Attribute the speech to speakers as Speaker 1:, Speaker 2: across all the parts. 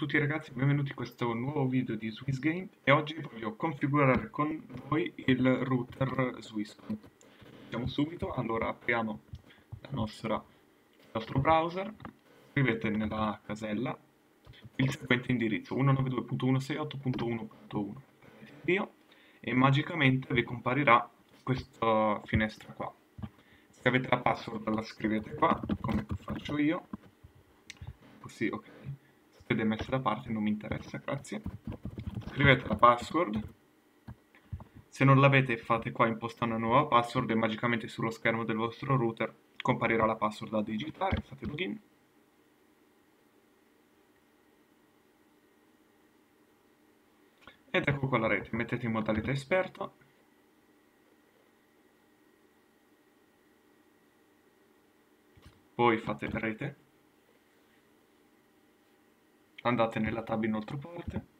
Speaker 1: tutti ragazzi, benvenuti in questo nuovo video di SwissGame e oggi voglio configurare con voi il router Swisscom. Andiamo subito, allora apriamo nostra, il nostro browser, scrivete nella casella il seguente indirizzo 192.168.1.1 invio e magicamente vi comparirà questa finestra qua. Se avete la password la scrivete qua, come faccio io, così ok schede messe da parte non mi interessa, grazie. Scrivete la password. Se non l'avete fate qua impostare una nuova password e magicamente sullo schermo del vostro router comparirà la password da digitare, fate login. Ed ecco qua la rete, mettete in modalità esperto. Poi fate rete andate nella tab inoltre porte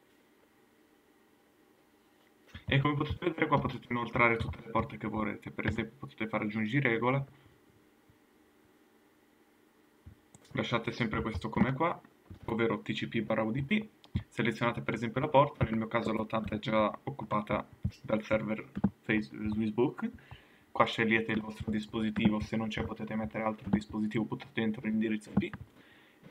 Speaker 1: e come potete vedere qua potete inoltrare tutte le porte che vorrete. Per esempio potete fare aggiungi regola. Lasciate sempre questo come qua ovvero TCP barra UDP selezionate per esempio la porta. Nel mio caso l'80 è già occupata dal server Facebook. Qua scegliete il vostro dispositivo. Se non c'è potete mettere altro dispositivo. Buttate dentro l'indirizzo IP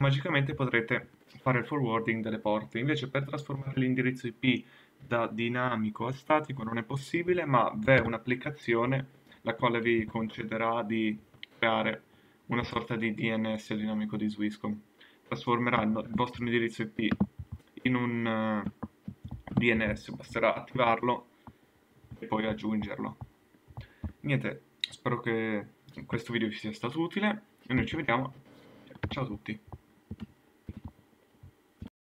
Speaker 1: magicamente potrete fare il forwarding delle porte. Invece per trasformare l'indirizzo IP da dinamico a statico non è possibile, ma vi è un'applicazione la quale vi concederà di creare una sorta di DNS dinamico di Swisscom. Trasformerà il vostro indirizzo IP in un uh, eh, DNS, basterà attivarlo e poi aggiungerlo. Niente, spero che questo video vi sia stato utile e noi ci vediamo. Ciao a tutti.